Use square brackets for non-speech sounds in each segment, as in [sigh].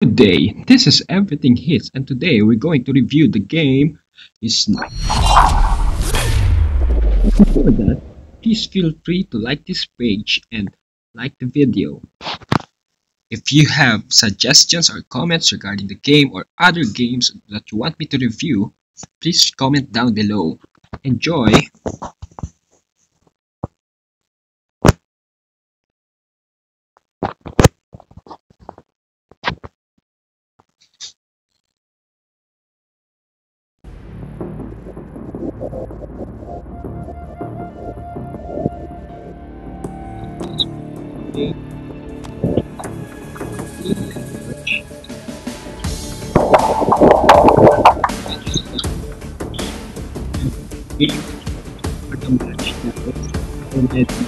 Good day, this is Everything Hits and today we're going to review the game is. Before that, please feel free to like this page and like the video. If you have suggestions or comments regarding the game or other games that you want me to review, please comment down below. Enjoy! it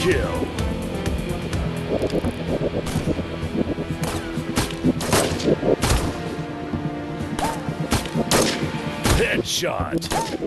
kill. Headshot.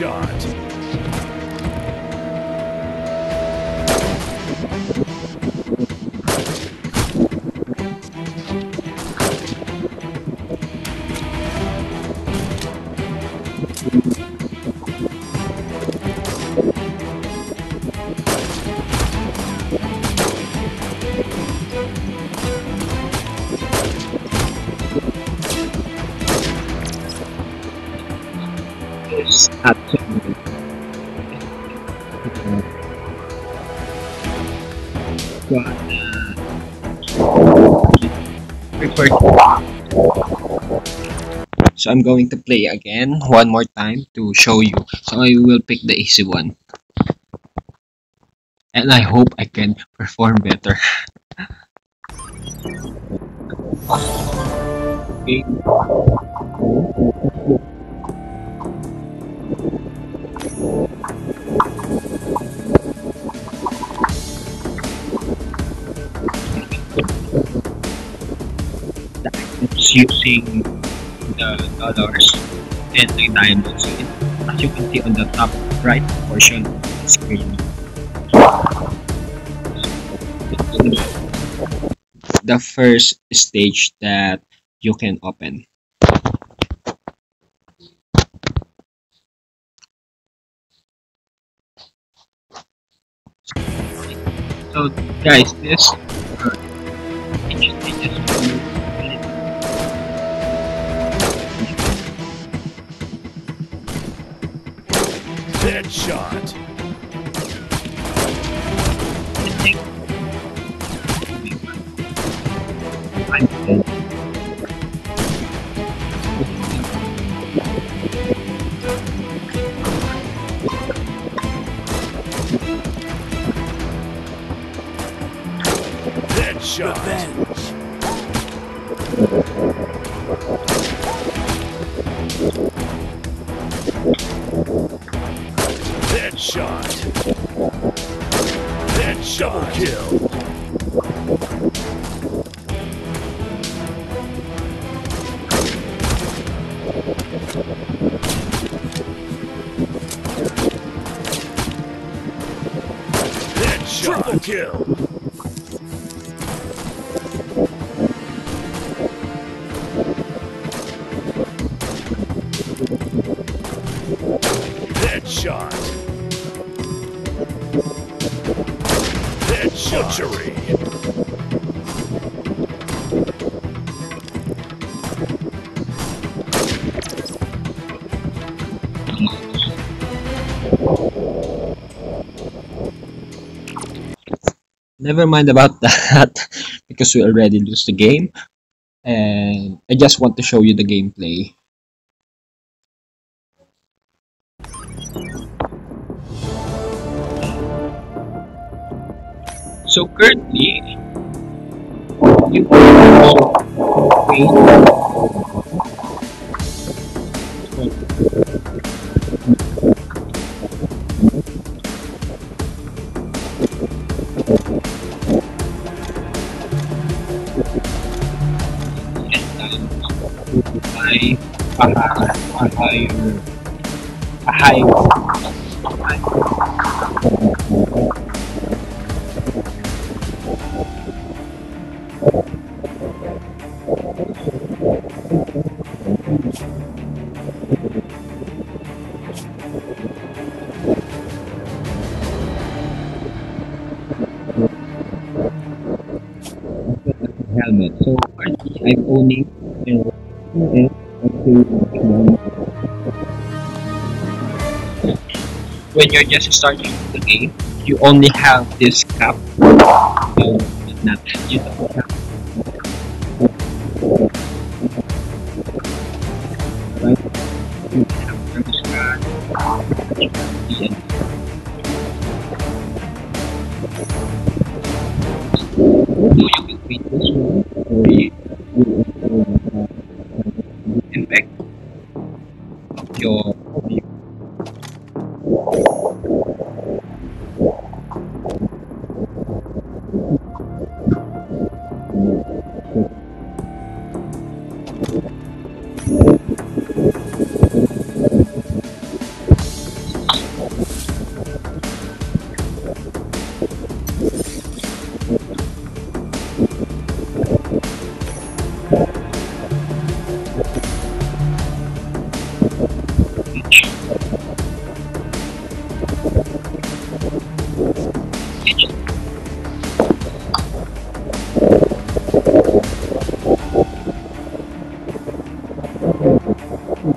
Headshot. Yes, got. So I'm going to play again one more time to show you. So I will pick the easy one. And I hope I can perform better. okay. [laughs] using the dollars and the diamonds. As you can see on the top right portion of the screen. The first stage that you can open. So guys, this Headshot. I'm Headshot. Headshot. kill. Headshot. Triple kill. Never mind about [laughs] that because we already lose the game and I just want to show you the gameplay. So currently you can also wait by a, higher a I'm owning when you're just starting the game, you only have this cap. No, not you don't have. You this one or when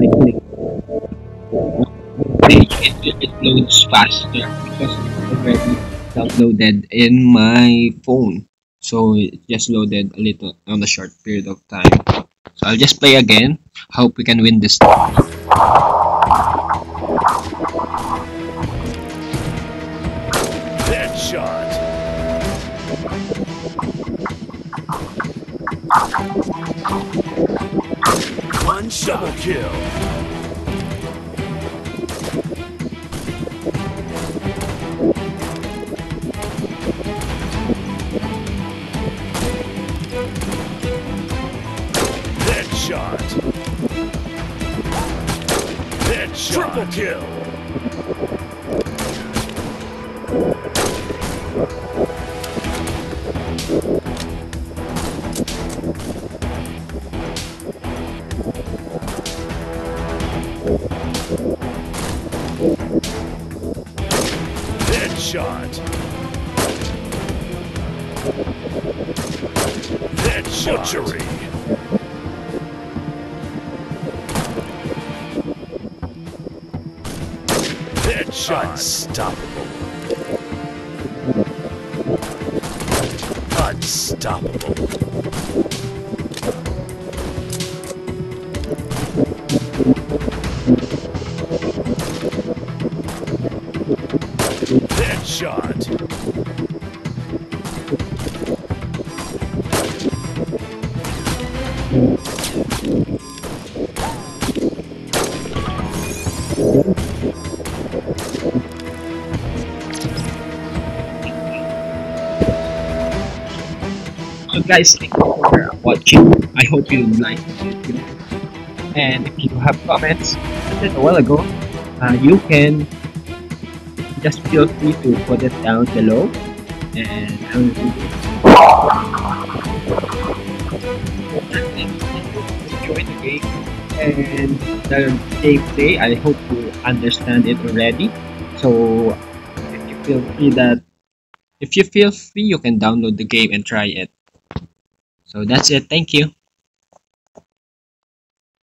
I click page, it, it loads faster because it's already downloaded in my phone. So it just loaded a little on a short period of time. So I'll just play again. Hope we can win this. Headshot. One. Double kill. Kill. Headshot. Headshot. Butchery. Headshot. Unstoppable. Unstoppable. Headshot. Guys, thank you for watching. I hope you liked the video. And if you have comments, I said a while ago, uh, you can just feel free to put it down below. And I will you enjoy the game. And the gameplay, I hope you understand it already. So if you feel free that if you feel free, you can download the game and try it. So that's it. Thank you.